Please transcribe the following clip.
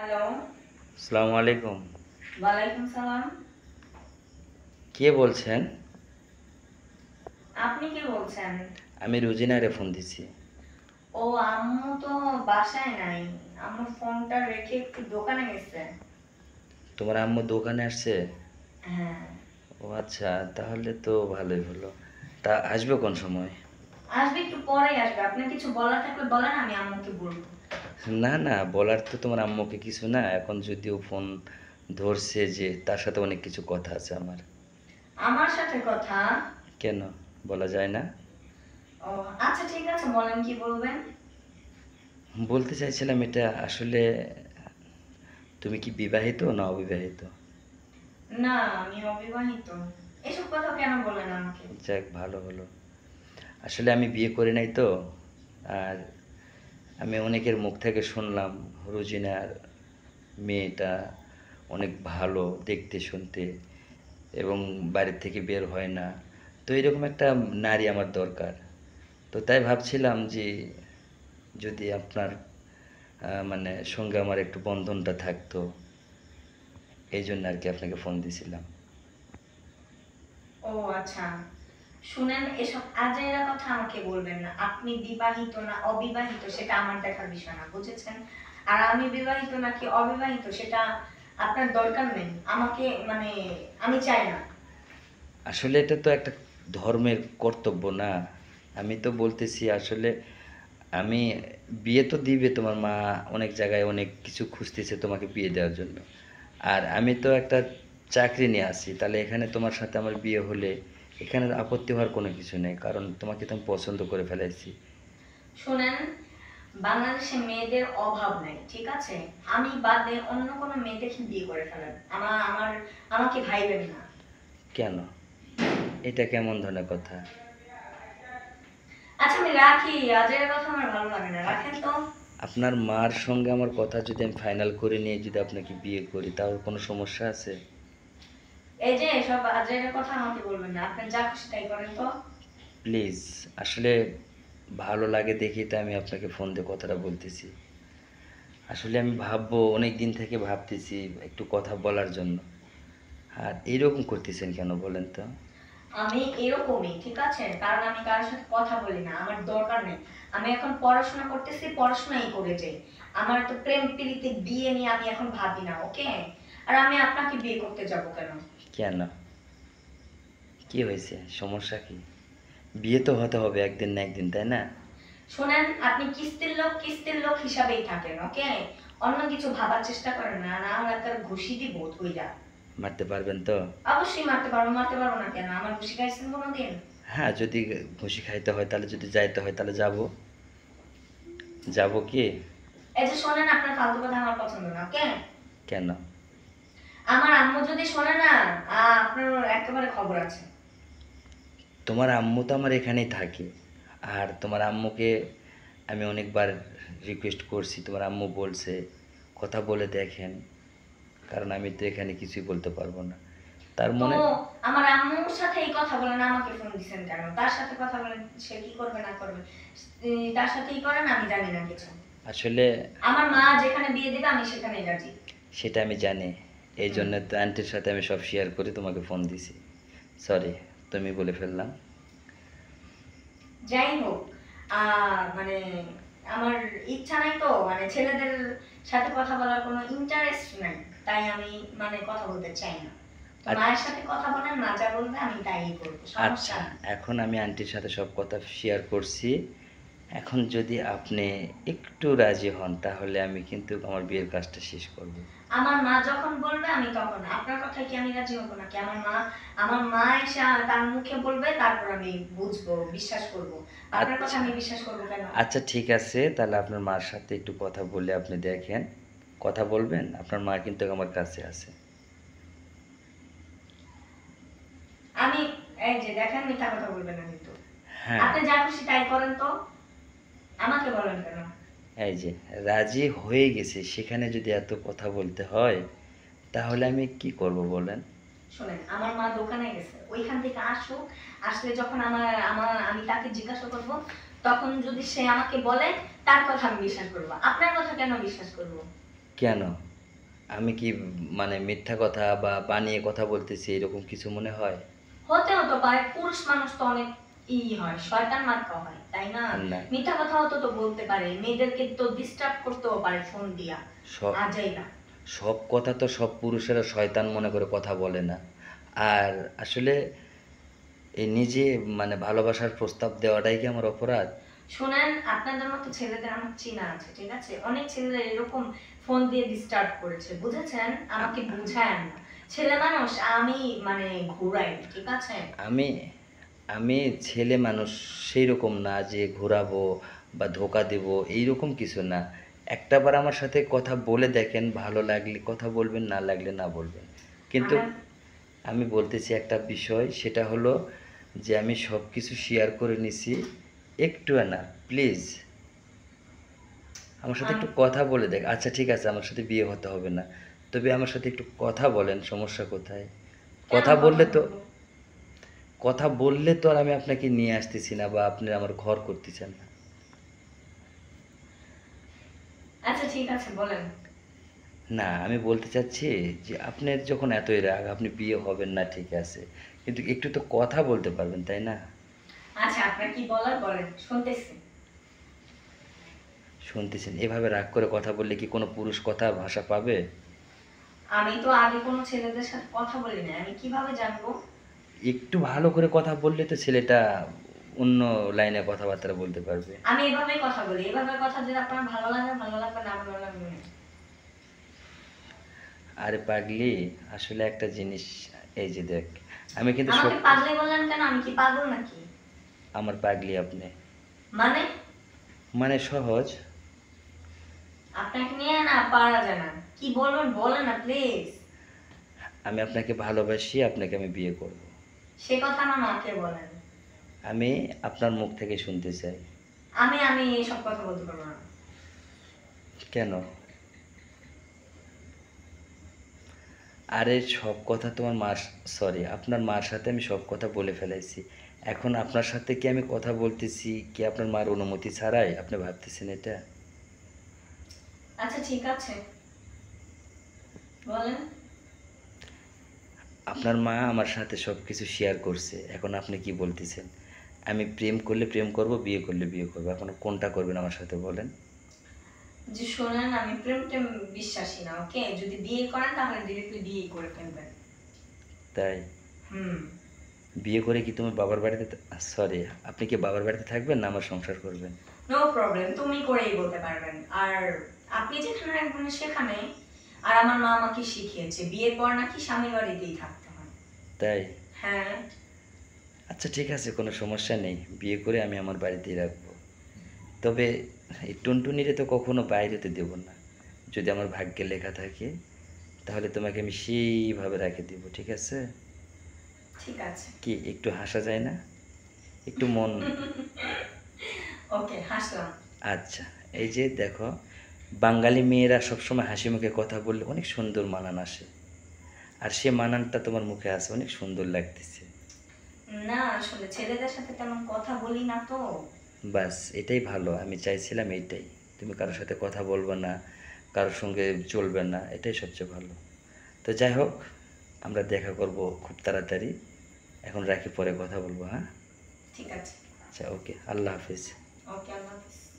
Hello. আসসালামু আলাইকুম। ওয়ালাইকুম সালাম। কে বলছেন? আপনি কি বলছেন? আমি রুজিনারে ফোন দিছি। ও আম্মু তো বাসায় নাই। আম্মু ফোনটা রেখে একটু দোকানে গেছে। তোমার আম্মু দোকানে আসছে? হ্যাঁ। ও আচ্ছা তাহলে তো ভালোই হলো। তা আসবে কোন সময়? আসবে একটু পরেই আসবে। আপনার কিছু বলার থাকলে বলেন আমি আম্মুকে বলব। না না বলার তো তোমার আম্মুকে কিছু না। এখন যদিও ফোন ধরছে যে তার সাথে অনেক কিছু কথা আছে আমার। আমার সাথে কথা? কেন? বলা যায় না। ও আচ্ছা ঠিক আছে বলেন কি বলবেন? বলতে চাইছিলাম এটা আসলে তুমি কি বিবাহিত না অবিবাহিত? না আমি অবিবাহিত। এসব কথা কেন বলেন আমাকে? যাক ভালো হলো। আসলে আমি বিয়ে করি নাই তো আর আমি অনেকের মুখ থেকে শুনলাম, রুজিনার মেয়েটা অনেক ভালো দেখতে, শুনতে এবং বাড়ির থেকে বের হয় না। তো এরকম একটা নারী আমার দরকার। তো তাই ভাবছিলাম যে যদি আপনার মানে সঙ্গে আমার একটু বন্ধনটা থাকতো, এই জন্য আর কি আপনাকে ফোন দিয়েছিলাম ও আচ্ছা। শুনেন, এসব আজাইরা কথা আমাকে বলবেন না। আপনি বিবাহিত না অবিবাহিত সেটা আমার দেখার বিষয় না, বুঝেছেন? আর আমি বিবাহিত নাকি অবিবাহিত সেটা আপনার দরকার নেই। আমাকে মানে আমি চাই না। আসলে এটা তো একটা ধর্মের কর্তব্য না। আমি তো বলতেছি আসলে আমি বিয়ে তো দিবে, তোমার মা অনেক জায়গায় অনেক কিছু খুঁজতেছে তোমাকে বিয়ে দেওয়ার জন্য। আর আমি তো একটা চাকরি নিয়ে আসি, তাহলে এখানে তোমার সাথে আমার বিয়ে হলে এখানে আপত্তি হওয়ার কোনো কিছু নেই কারণ তোমাকে তো আমি পছন্দ করে ফেলেছি। শুনেন বাংলাদেশে মেয়েদের অভাব নেই ঠিক আছে? আমি বাদে অন্য কোনো মেয়েদেরকে বিয়ে করে ফেলেন। আমার আমার আমাকে ভাইবেন না। কেন? এটা কেমন ধরনের কথা? আচ্ছা আমি রাখি। আজের কথা আমার ভালো লাগে না। রাখেন তো। আপনার মার সঙ্গে আমার কথা যদি আমি ফাইনাল করে নিয়ে যদি আপনাকে বিয়ে করি তাহলে কোনো সমস্যা আছে? এই যে সব আজের কথা আমাকে বলবেন না আপনি যা খুশি তাই করেন তো। প্লিজ আসলে ভালো লাগে দেখেই তো আমি আপনাকে ফোন দিয়ে কথাটা বলতেছি। আসলে আমি ভাববো অনেক দিন থেকে ভাবতেছি একটু কথা বলার জন্য। আর এইরকম করতেছেন কেন বলেন তো? আমি এরকমই ঠিক আছে? কারণ আমি কারোর সাথে কথা বলি না আমার দরকার নেই। আমি এখন পড়াশোনা করতেছি পড়াশোনাই করে যাই। আমার তো প্রেম প্রীতি বিয়ে নিয়ে আমি এখন ভাবি না ওকে? আর আমি আপনাকে বিয়ে করতে যাব কেন? কেন? কি হয়েছে? সমস্যা কি? বিয়ে তো হতে হবে একদিন না একদিন তাই না? শোনেন আপনি কিস্তির লোক কিস্তির লোক হিসাবেই থাকেন ওকে? অন্য কিছু ভাবার চেষ্টা করেন না না আমরা তার ঘুষি দিব ধইরা। মারতে পারবেন তো? অবশ্যই মারতে পারব মারতে পারব না কেন? আমার ঘুষি খাইছেন কোনোদিন? হ্যাঁ যদি ঘুষি খাইতে হয় তাহলে যদি যাইতে হয় তাহলে যাব। যাব কি? এই যে শোনেন আপনার ফালতু কথা আমার পছন্দ না ওকে? কেন? আমার আম্মু যদি শোনে না আপনার একেবারে খবর আছে। তোমার আম্মু তো আমার এখানেই থাকে। আর তোমার আম্মুকে আমি অনেকবার রিকোয়েস্ট করছি তোমার আম্মু বলছে কথা বলে দেখেন। কারণ আমি তো এখানে কিছুই বলতে পারব না। তার মনে আমার আম্মুর সাথে এই কথা বলেন আমাকে ফোন দিছেন কেন? তার সাথে কথা বলেন সে কি করবে না করবে? তার সাথেই করেন আমি জানি না কিছু। আসলে আমার মা যেখানে বিয়ে দেবে আমি সেখানেই রাজি। সেটা আমি জানি। এই জন্য তো আন্টির সাথে আমি সব শেয়ার করে তোমাকে ফোন দিছি। সরি তুমি বলে ফেললাম। যাই হোক মানে আমার ইচ্ছা নাই তো মানে ছেলেদের সাথে কথা বলার কোনো ইন্টারেস্ট নাই তাই আমি মানে কথা বলতে চাই না। আচ্ছা। মায়ের সাথে কথা বলেন মা যা বলবে আমি তাই করব আচ্ছা এখন আমি আন্টির সাথে সব কথা শেয়ার করছি। এখন যদি আপনি একটু রাজি হন তাহলে আমি কিন্তু আমার বিয়ের কাজটা শেষ করব। আমার মা যখন বলবে আমি তখন। আপনার কথায় কি আমি রাজি হব নাকি? আমার মা আমার মা এসে তার মুখে বলবে তারপর আমি বুঝব বিশ্বাস করব। আপনার কথা। আমি বিশ্বাস করব কেন? আচ্ছা ঠিক আছে। তাহলে আপনার মার সাথে একটু কথা বলে আপনি দেখেন। কথা বলবেন? আপনার মা কিন্তু আমার কাছে আছে। আমি এই যে দেখেন মিথ্যা কথা বলবেন না কিন্তু। হ্যাঁ। আপনি যা খুশি তাই করেন তো। আমাকে বলেন কেন? এই যে রাজি হয়ে গেছে সেখানে যদি এত কথা বলতে হয় তাহলে আমি কি করব বলেন? শোনেন আমার মা দোকানে গেছে ওইখান থেকে আসুক আসলে যখন আমার আমার আমি তাকে জিজ্ঞাসা করব তখন যদি সে আমাকে বলে তার কথা আমি বিশ্বাস করব। আপনার কথা কেন বিশ্বাস করব? কেন? আমি কি মানে মিথ্যা কথা বা বানিয়ে কথা বলতেছি এরকম কিছু মনে হয়? হতে হতে পারে পুরুষ মানুষ তো অনেক ই হয় শয়তান মার্কা হয় তাই না? না। মিথ্যা কথা হতো তো বলতে পারে মেয়েদেরকে তো ডিস্টার্ব করতেও পারে ফোন দিয়া। সব আজাইরা সব কথা তো সব পুরুষেরা শয়তান মনে করে কথা বলে না। আর আসলে এই নিজে মানে ভালোবাসার প্রস্তাব দেওয়াটাই কি আমার অপরাধ? শুনেন আপনাদের মতো ছেলেদের আমার চিনা আছে ঠিক আছে? অনেক ছেলেরা এরকম ফোন দিয়ে ডিস্টার্ব করেছে বুঝেছেন? আমাকে বুঝায় না। ছেলে মানুষ আমি মানে ঘুরাই ঠিক আছে? আমি আমি ছেলে মানুষ সেই রকম না যে ঘোরাবো বা ধোকা দেব এইরকম কিছু না। একটাবার আমার সাথে কথা বলে দেখেন ভালো লাগলে কথা বলবেন না লাগলে না বলবেন। কিন্তু আমি বলতেছি একটা বিষয় সেটা হলো যে আমি সব কিছু শেয়ার করে নিছি একটু না প্লিজ আমার সাথে একটু কথা বলে দেখ আচ্ছা ঠিক আছে আমার সাথে বিয়ে হতে হবে না। তবে আমার সাথে একটু কথা বলেন সমস্যা কোথায়? কথা বললে তো? কথা বললে তো আর আমি আপনাকে নিয়ে আসতেছি না বা আপনি আমার ঘর করতেছেন না। আচ্ছা ঠিক আছে বলেন। না আমি বলতে চাচ্ছি যে আপনার যখন এতই রাগ আপনি বিয়ে হবেন না ঠিক আছে। কিন্তু একটু তো কথা বলতে পারবেন তাই না? আচ্ছা আপনার কি বলার বলেন? শুনতেছি। শুনতেছেন? এভাবে রাগ করে কথা বললে কি কোনো পুরুষ কথা ভাষা পাবে? আমি তো আগে কোনো ছেলেদের সাথে কথা বলি না আমি কীভাবে জানব? একটু ভালো করে কথা বললে তো ছেলেটা অন্য লাইনে কথাবার্তা বলতে পারবে। আমি এভাবেই কথা বলি। এভাবে কথা যদি আপনার ভালো লাগে ভালো লাগবে না ভালো লাগবে আরে পাগলি আসলে একটা জিনিস এই যে দেখ আমি কিন্তু আমাকে পাগলে বললেন কেন? আমি কি পাগল নাকি? আমার পাগলি আপনি। মানে? মানে সহজ। আপনাকে নিয়ে না পারা যায় না। কি বলবেন? বলেন না প্লিজ আমি আপনাকে ভালোবাসি আপনাকে আমি বিয়ে করব। সে কথা আমার মাকে বলেন। আমি আপনার মুখ থেকে শুনতে চাই। আমি আমি এসব কথা বলতে পারব না। কেন? আরে সব কথা তোমার মার সরি আপনার মার সাথে আমি সব কথা বলে ফেলাইছি। এখন আপনার সাথে কি আমি কথা বলতেছি কি আপনার মার অনুমতি ছাড়াই? আপনি ভাবতেছেন এটা? আচ্ছা ঠিক আছে। বলেন। আপনার মা আমার সাথে সব কিছু শেয়ার করছে। এখন আপনি কি বলতেছেন? আমি প্রেম করলে প্রেম করব বিয়ে করলে বিয়ে করব। এখন কোনটা করবেন আমার সাথে বলেন? যে শোনেন আমি প্রেম টেম বিশ্বাসী না ওকে? যদি বিয়ে করেন তাহলে ডিরেক্টলি বিয়ে করে ফেলবেন। তাই? হুম। বিয়ে করে কি তুমি বাবার বাড়িতে সরি আপনি কি বাবার বাড়িতে থাকবেন না আমার সংসার করবেন? নো প্রবলেম তুমি করেই বলতে পারবেন। আর আপনি যেখানে রাখবেন সেখানে আর আমার মা আমাকে শিখিয়েছে বিয়ের পর নাকি স্বামীর বাড়িতেই থাকতে হয়। তাই? হ্যাঁ। আচ্ছা ঠিক আছে কোনো সমস্যা নেই বিয়ে করে আমি আমার বাড়িতেই রাখব। তবে এই টুনটুনিরে তো কখনো বাইরেতে দেব না। যদি আমার ভাগ্যে লেখা থাকে তাহলে তোমাকে আমি সেইভাবে রেখে দিব ঠিক আছে? ঠিক আছে। কি একটু হাসা যায় না? একটু মন ওকে হাসলাম। আচ্ছা এই যে দেখো বাঙালি মেয়েরা সবসময় হাসি মুখে কথা বললে অনেক সুন্দর মানান আসে। আর সে মানানটা তোমার মুখে আসে অনেক সুন্দর লাগতেছে। না আসলে ছেলেদের সাথে তেমন কথা বলি না তো। বাস এটাই ভালো আমি চাইছিলাম এইটাই। তুমি কারোর সাথে কথা বলবে না কারোর সঙ্গে চলবে না এটাই সবচেয়ে ভালো। তো যাই হোক আমরা দেখা করব খুব তাড়াতাড়ি। এখন রাখি পরে কথা বলব হ্যাঁ? ঠিক আছে। আচ্ছা ওকে আল্লাহ হাফিজ। ওকে আল্লাহ হাফিজ।